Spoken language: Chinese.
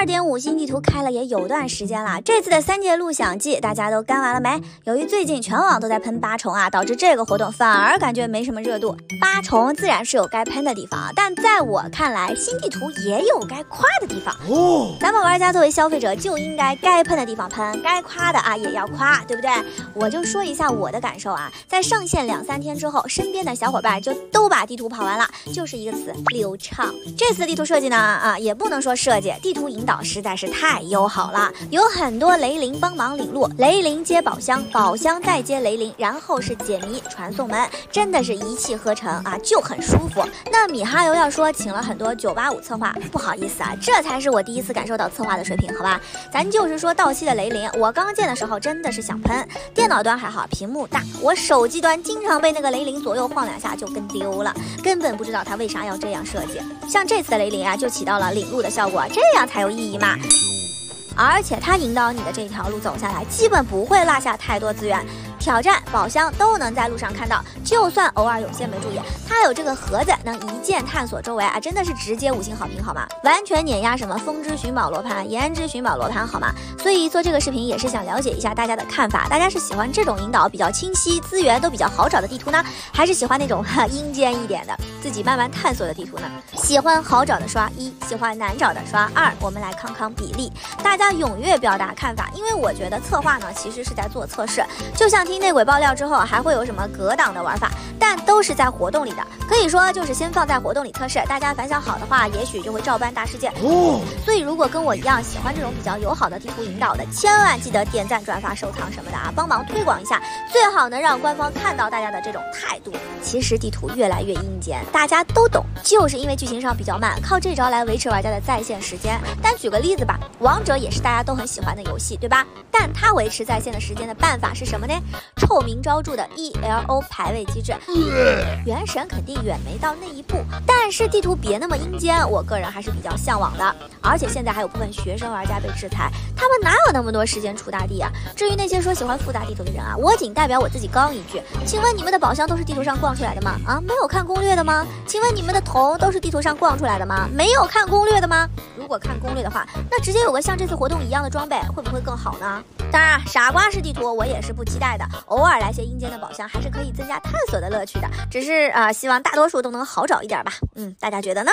二点五星地图开了也有段时间了，这次的三界录像季大家都干完了没？由于最近全网都在喷八重啊，导致这个活动反而感觉没什么热度。八重自然是有该喷的地方，但在我看来，新地图也有该夸的地方。哦，咱们玩家作为消费者就应该该喷的地方喷，该夸的啊也要夸，对不对？我就说一下我的感受啊，在上线两三天之后，身边的小伙伴就都把地图跑完了，就是一个词流畅。这次地图设计呢，啊也不能说设计，地图引导实在是太友好了，有很多雷灵帮忙领路，雷灵接宝箱，宝箱再接雷灵，然后是解谜传送门，真的是一气呵成啊，就很舒服。那米哈游要说请了很多九八五策划，不好意思啊，这才是我第一次感受到策划的水平，好吧？咱就是说到期的雷灵，我刚见的时候真的是想喷，电脑端还好，屏幕大，我手机端经常被那个雷灵左右晃两下就跟丢了，根本不知道他为啥要这样设计。像这次的雷灵啊，就起到了领路的效果，这样才有意义嘛。而且他引导你的这条路走下来，基本不会落下太多资源。挑战宝箱都能在路上看到，就算偶尔有些没注意，它有这个盒子能一键探索周围啊，真的是直接五星好评好吗？完全碾压什么风之寻宝罗盘、颜之寻宝罗盘好吗？所以做这个视频也是想了解一下大家的看法，大家是喜欢这种引导比较清晰、资源都比较好找的地图呢，还是喜欢那种哈阴间一点的自己慢慢探索的地图呢？喜欢好找的刷一，喜欢难找的刷二。我们来康康比例，大家踊跃表达看法，因为我觉得策划呢其实是在做测试，就像。听内鬼爆料之后，还会有什么格挡的玩法？但都是在活动里的，可以说就是先放在活动里测试，大家反响好的话，也许就会照搬大世界。哦，所以如果跟我一样喜欢这种比较友好的地图引导的，千万记得点赞、转发、收藏什么的啊，帮忙推广一下，最好能让官方看到大家的这种态度。其实地图越来越阴间，大家都懂，就是因为剧情上比较慢，靠这招来维持玩家的在线时间。但举个例子吧，王者也是大家都很喜欢的游戏，对吧？但它维持在线的时间的办法是什么呢？臭名昭著的 E L O 排位机制，原神肯定远没到那一步，但是地图别那么阴间，我个人还是比较向往的。而且现在还有部分学生玩家被制裁，他们哪有那么多时间出大地啊？至于那些说喜欢复杂地图的人啊，我仅代表我自己刚一句，请问你们的宝箱都是地图上逛出来的吗？啊，没有看攻略的吗？请问你们的铜都是地图上逛出来的吗？没有看攻略的吗？如果看攻略的话，那直接有个像这次活动一样的装备，会不会更好呢？当然，傻瓜式地图我也是不期待的，偶尔来些阴间的宝箱还是可以增加探索的乐趣的。只是啊，希望大多数都能好找一点吧。嗯，大家觉得呢？